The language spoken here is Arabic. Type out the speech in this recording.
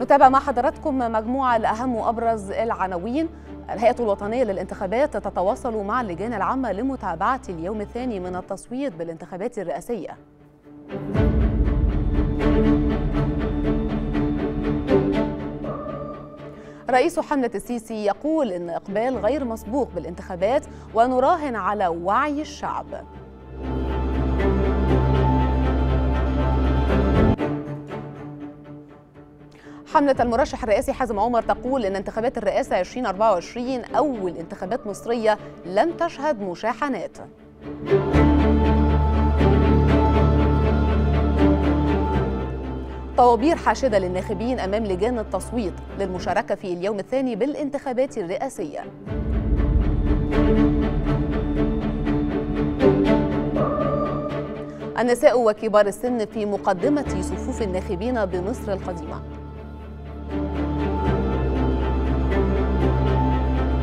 نتابع مع حضراتكم مجموعة لأهم وأبرز العناوين. الهيئة الوطنية للانتخابات تتواصل مع اللجان العامة لمتابعة اليوم الثاني من التصويت بالانتخابات الرئاسية. رئيس حملة السيسي يقول إن إقبال غير مسبوق بالانتخابات ونراهن على وعي الشعب. حملة المرشح الرئاسي حازم عمر تقول إن انتخابات الرئاسة 2024 أول انتخابات مصرية لن تشهد مشاحنات. طوابير حاشدة للناخبين أمام لجان التصويت للمشاركة في اليوم الثاني بالانتخابات الرئاسية. النساء وكبار السن في مقدمة صفوف الناخبين بمصر القديمة.